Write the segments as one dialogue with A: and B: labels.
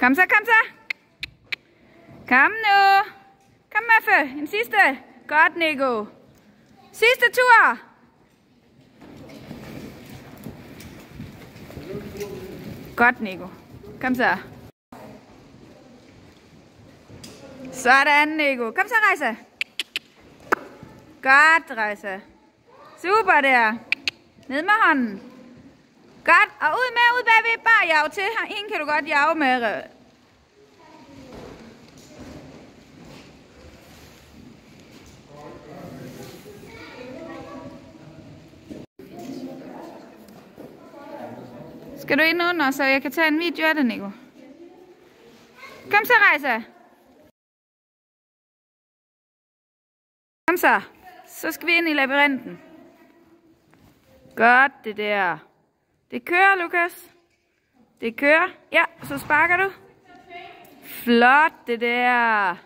A: Kom så, kom så. Kom nu. Kom, Maffe. En sidste. Godt, Nico. Sidste tur. Godt, Nico. Kom så. Sådan, Nico. Kom så, Rejse. Godt, Rejse. Super der. Ned med hånden. Godt, og ud med, ud bagved. Bare jav til. Her en kan du godt jave med. Skal du ind under, så jeg kan tage en video af det, Nico? Kom så, Rejsa. Kom så. Så skal vi ind i labyrinten. Godt, det der. Det kører, Lukas. Det kører. Ja, så sparker du. Flot, det der.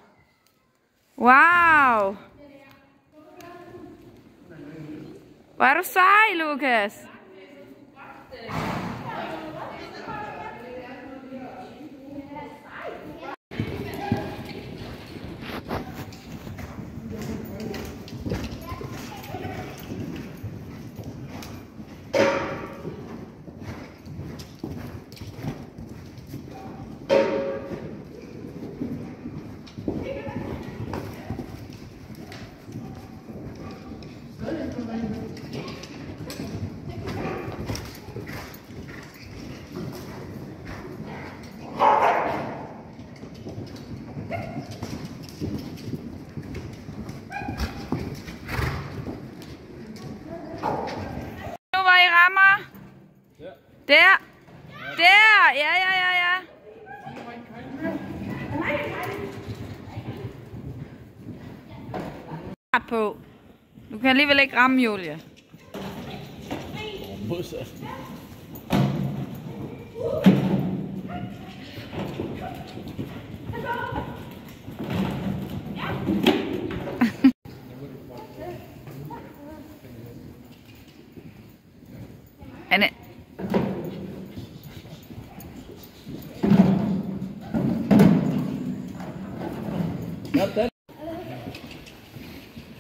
A: Wow. Hvor er du sej, Lukas. Der. Der. Ja, ja, ja, ja. På. Du kan alligevel ikke ramme, Julia.
B: Modsat.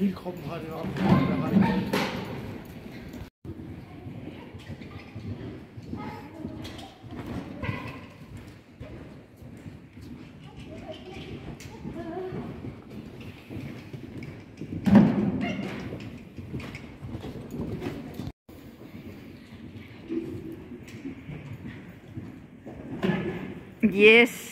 B: Zielgruppen halt heute noch am
A: Yes.